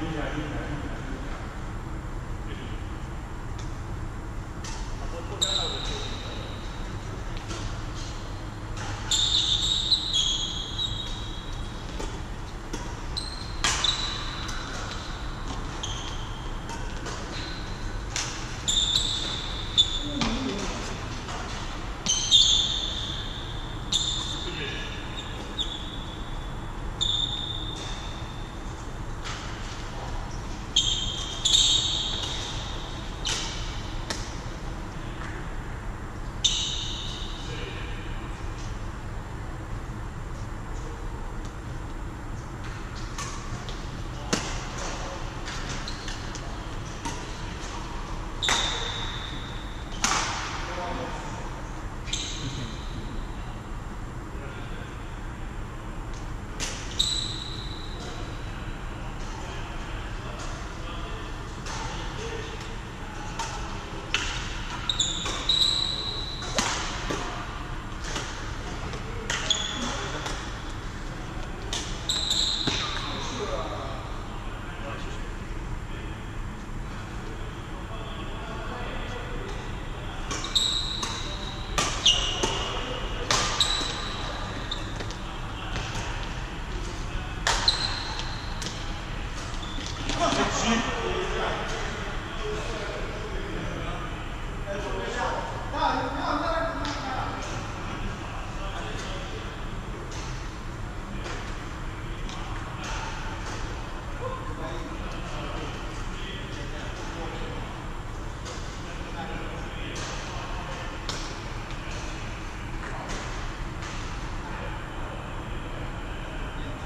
Yeah, yeah, yeah.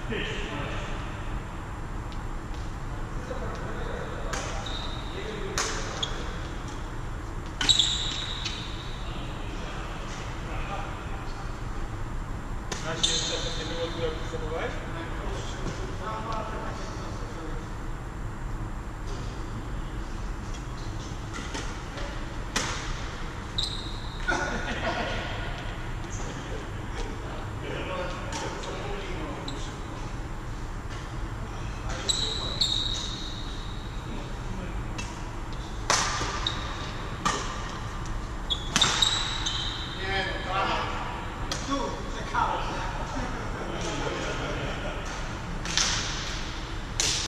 This